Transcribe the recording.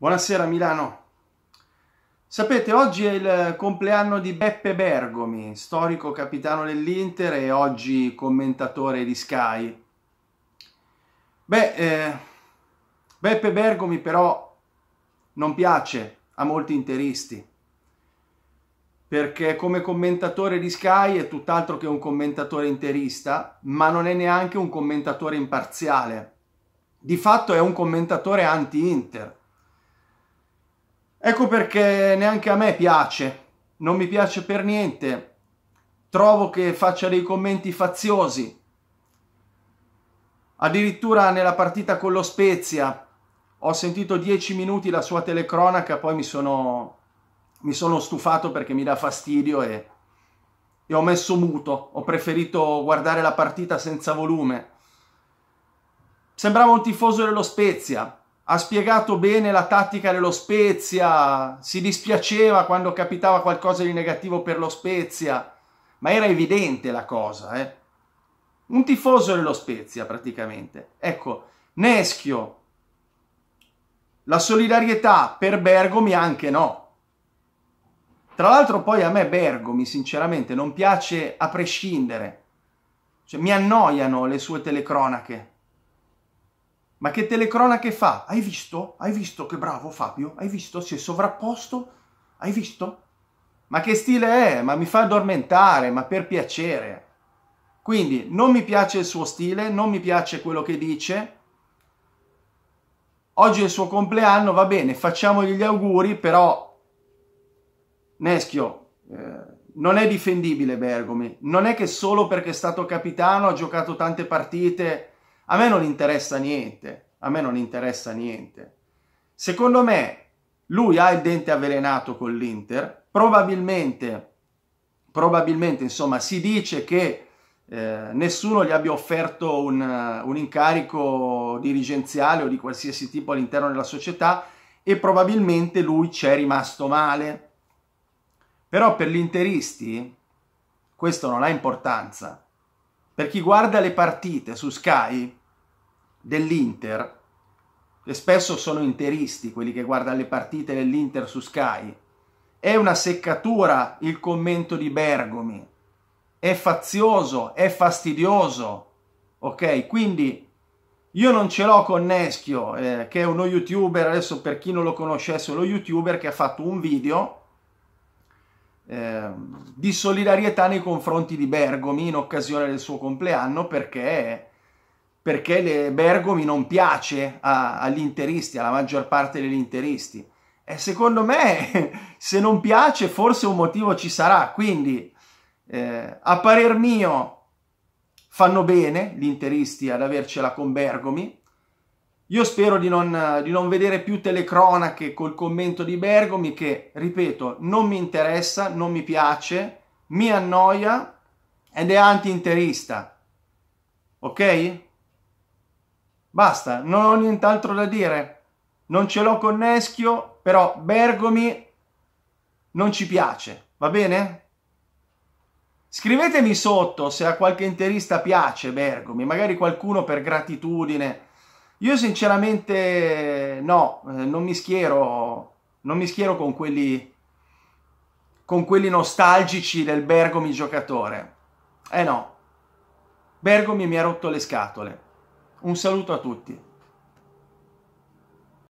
Buonasera Milano. Sapete, oggi è il compleanno di Beppe Bergomi, storico capitano dell'Inter e oggi commentatore di Sky. Beh, eh, Beppe Bergomi però non piace a molti interisti, perché come commentatore di Sky è tutt'altro che un commentatore interista, ma non è neanche un commentatore imparziale. Di fatto è un commentatore anti-Inter Ecco perché neanche a me piace, non mi piace per niente. Trovo che faccia dei commenti faziosi. Addirittura nella partita con lo Spezia ho sentito 10 minuti la sua telecronaca, poi mi sono, mi sono stufato perché mi dà fastidio e, e ho messo muto. Ho preferito guardare la partita senza volume. Sembrava un tifoso dello Spezia, ha spiegato bene la tattica dello Spezia, si dispiaceva quando capitava qualcosa di negativo per lo Spezia, ma era evidente la cosa, eh? Un tifoso dello Spezia praticamente. Ecco, Neschio, la solidarietà per Bergomi anche no. Tra l'altro poi a me Bergomi sinceramente non piace a prescindere, cioè, mi annoiano le sue telecronache ma che telecronache fa? Hai visto? Hai visto che bravo Fabio? Hai visto? Si è sovrapposto? Hai visto? Ma che stile è? Ma mi fa addormentare, ma per piacere. Quindi non mi piace il suo stile, non mi piace quello che dice. Oggi è il suo compleanno, va bene, facciamogli gli auguri, però Neschio, eh, non è difendibile Bergomi. Non è che solo perché è stato capitano, ha giocato tante partite a me non interessa niente, a me non interessa niente. Secondo me lui ha il dente avvelenato con l'Inter, probabilmente, probabilmente insomma si dice che eh, nessuno gli abbia offerto un, un incarico dirigenziale o di qualsiasi tipo all'interno della società e probabilmente lui ci è rimasto male. Però per gli interisti questo non ha importanza. Per chi guarda le partite su Sky, dell'Inter, che spesso sono interisti, quelli che guardano le partite dell'Inter su Sky, è una seccatura il commento di Bergomi, è fazioso, è fastidioso, ok? Quindi io non ce l'ho con Neschio, eh, che è uno youtuber, adesso per chi non lo conoscesse, uno youtuber che ha fatto un video eh, di solidarietà nei confronti di Bergomi in occasione del suo compleanno perché perché Bergomi non piace agli interisti, alla maggior parte degli interisti. E secondo me, se non piace, forse un motivo ci sarà. Quindi, eh, a parer mio, fanno bene gli interisti ad avercela con Bergomi. Io spero di non, di non vedere più telecronache col commento di Bergomi che, ripeto, non mi interessa, non mi piace, mi annoia ed è anti-interista. Ok? Basta, non ho nient'altro da dire. Non ce l'ho con Neschio, però Bergomi non ci piace, va bene? Scrivetemi sotto se a qualche interista piace Bergomi, magari qualcuno per gratitudine. Io sinceramente no, eh, non mi schiero, non mi schiero con quelli, con quelli nostalgici del Bergomi giocatore. Eh no, Bergomi mi ha rotto le scatole. Un saluto a tutti.